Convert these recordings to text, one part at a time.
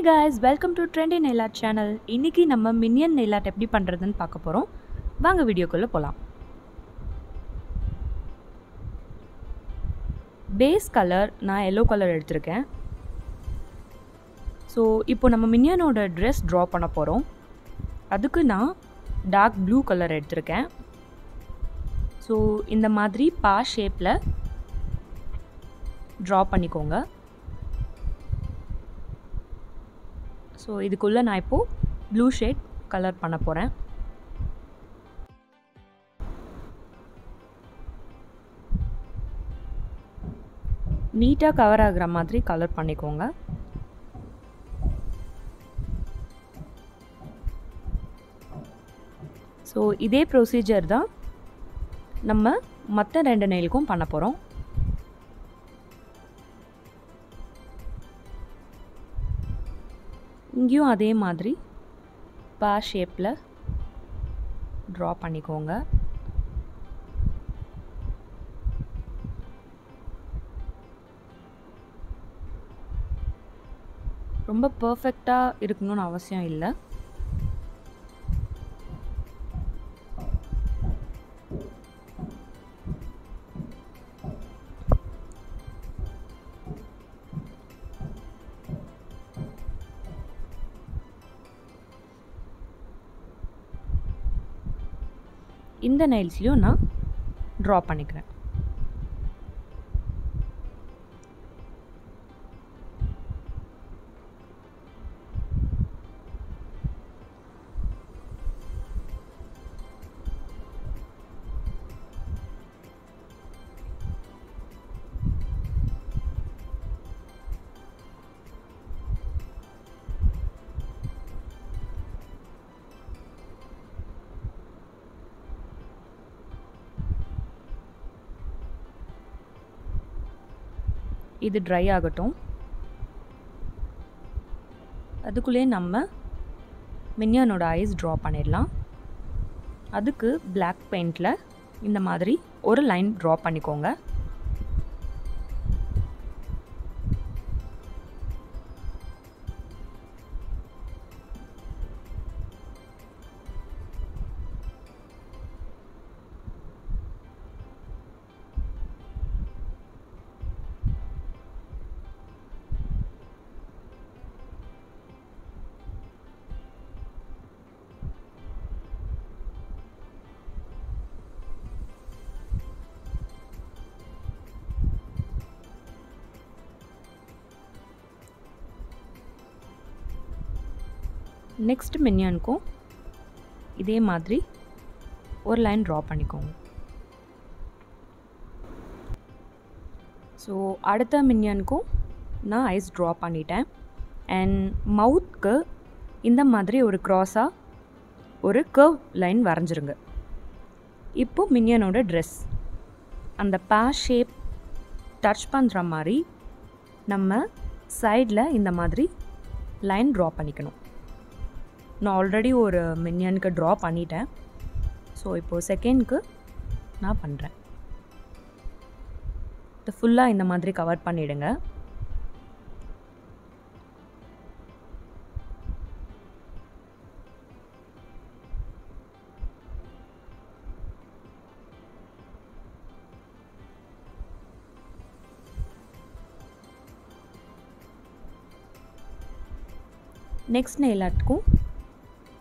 Hey guys welcome to trendy Naila channel இன்றைக்கி நம்ம minion nail art எப்படி பண்ணுறதுன்னு பார்க்க போகிறோம் வாங்க வீடியோக்குள்ளே போகலாம் பேஸ் கலர் நான் எல்லோ கலர் எடுத்திருக்கேன். ஸோ இப்போ நம்ம மினியனோட ட்ரெஸ் ட்ரா பண்ண போகிறோம் அதுக்கு நான் டார்க் ப்ளூ கலர் எடுத்திருக்கேன். ஸோ இந்த மாதிரி பா ஷேப்பில் ட்ரா பண்ணிக்கோங்க. ஸோ இதுக்குள்ளே நான் இப்போது ப்ளூ ஷேட் கலர் பண்ண போகிறேன் நீட்டாக கவர் ஆகுற மாதிரி கலர் பண்ணிக்கோங்க. ஸோ இதே ப்ரொசீஜர் தான் நம்ம மற்ற ரெண்டு நெயிலுக்கும் பண்ண போகிறோம் இங்கேயும் அதே மாதிரி பா ஷேப்பில் ட்ரா பண்ணிக்கோங்க. ரொம்ப பர்ஃபெக்டாக இருக்கணும்னு அவசியம் இல்லை. இந்த நைல்ஸ்லையும் நான் ட்ரா பண்ணிக்கிறேன். இது ட்ரை ஆகட்டும். அதுக்குள்ளே நம்ம மின்யானோட ஐஸ் ட்ரா பண்ணிடலாம். அதுக்கு பிளாக் பெயிண்டில் இந்த மாதிரி ஒரு லைன் ட்ரா பண்ணிக்கோங்க. நெக்ஸ்ட் மின்னியனுக்கும் இதே மாதிரி ஒரு லைன் ட்ரா பண்ணிக்கோங்க. ஸோ அடுத்த மின்யானுக்கும் நான் ஐஸ் ட்ரா பண்ணிட்டேன். அண்ட் மவுத்க்கு இந்த மாதிரி ஒரு க்ராஸாக ஒரு கர்வ் லைன் வரைஞ்சிருங்க. இப்போ மின்யனோட ட்ரெஸ் அந்த பா ஷேப் டச் பண்ணுற மாதிரி நம்ம சைடில் இந்த மாதிரி லைன் ட்ரா பண்ணிக்கணும். நான் ஆல்ரெடி ஒரு மின்னியனுக்கு ட்ரா பண்ணிட்டேன். ஸோ இப்போது செகண்ட்க்கு நான் பண்ணுறேன் இது ஃபுல்லாக இந்த மாதிரி கவர் பண்ணிவிடுங்க நெக்ஸ்ட் நெயில்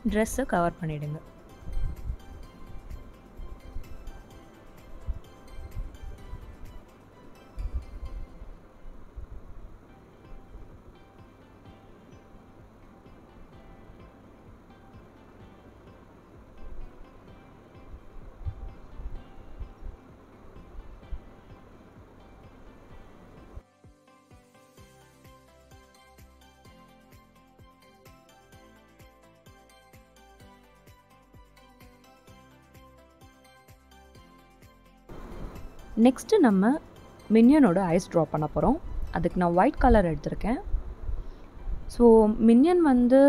ட்ரெஸ்ஸை கவர் பண்ணிவிடுங்க நெக்ஸ்ட்டு நம்ம மின்னியனோட ஐஸ் ட்ரா பண்ண போகிறோம் அதுக்கு நான் ஒயிட் கலர் எடுத்திருக்கேன். ஸோ மின்னியன் வந்து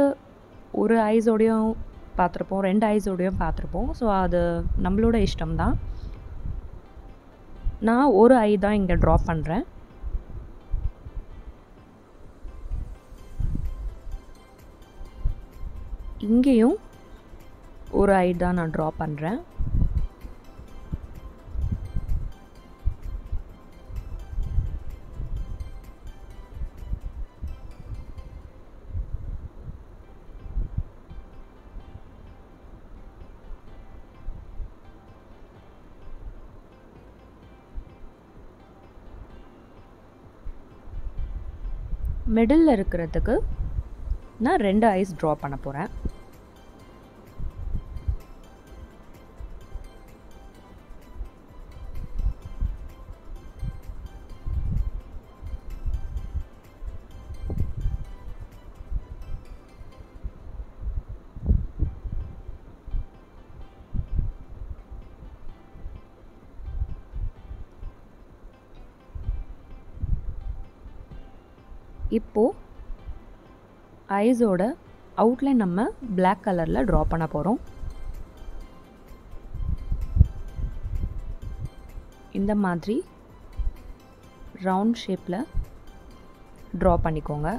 ஒரு ஐஸோடையும் பார்த்துருப்போம் ரெண்டு ஐஸோடையும் பார்த்துருப்போம். ஸோ அது நம்மளோட இஷ்டம்தான். நான் ஒரு ஐ தான் இங்கே ட்ரா பண்ணுறேன் இங்கேயும் ஒரு ஐ தான் நான் ட்ரா பண்ணுறேன் மிடில் இருக்கிறதுக்கு நான் ரெண்டு ஐஸ் ட்ரா பண்ண போகிறேன் இப்போது ஐஸோட அவுட்லைன் நம்ம பிளாக் கலரில் ட்ரா பண்ண போகிறோம் இந்த மாதிரி ரவுண்ட் ஷேப்பில் ட்ரா பண்ணிக்கோங்க.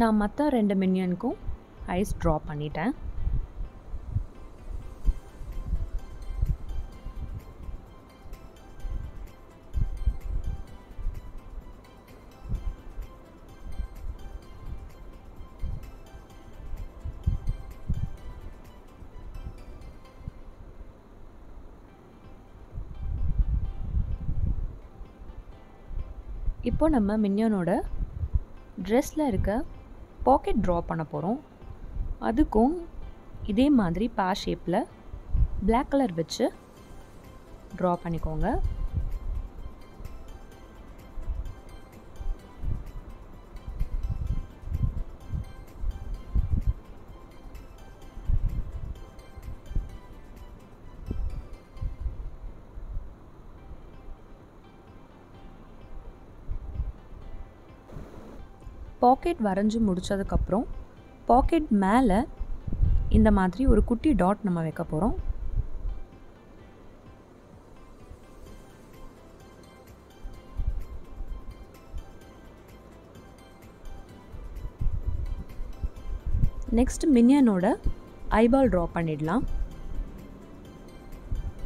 நான் மற்ற ரெண்டு மினியனுக்கும் ஐஸ் ட்ரா பண்ணிட்டேன். இப்போ நம்ம மின்னியனோட ட்ரெஸ்ஸில் இருக்க பாக்கெட் ட்ரா பண்ண போகிறோம் அதுக்கும் இதே மாதிரி பா ஷேப்பில் பிளாக் கலர் வச்சு ட்ரா பண்ணிக்கோங்க. பாக்கெட் வரைஞ்சி முடித்ததுக்கப்புறம் பாக்கெட் மேலே இந்த மாதிரி ஒரு குட்டி டாட் நம்ம வைக்க போகிறோம் நெக்ஸ்ட் மினியனோட ஐபால் ட்ரா பண்ணிடலாம்.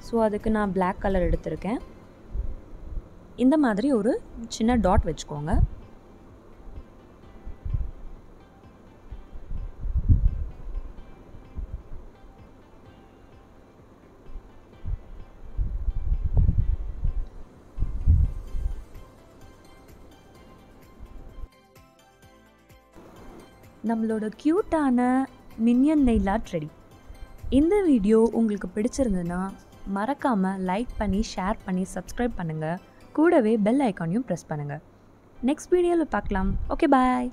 ஸோ அதுக்கு நான் பிளாக் கலர் எடுத்திருக்கேன். இந்த மாதிரி ஒரு சின்ன டாட் வச்சுக்கோங்க. நம்மளோட க்யூட்டான மின்யன் நெயில் ஆர்ட் ரெடி இந்த வீடியோ உங்களுக்கு பிடிச்சிருந்ததுன்னா மறக்காமல் லைக் பண்ணி ஷேர் பண்ணி சப்ஸ்கிரைப் பண்ணுங்கள் கூடவே பெல் ஐக்கானையும் ப்ரெஸ் பண்ணுங்கள் நெக்ஸ்ட் வீடியோவில் பார்க்கலாம். Okay bye